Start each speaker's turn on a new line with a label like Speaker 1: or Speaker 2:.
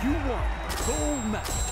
Speaker 1: You won. Gold medal.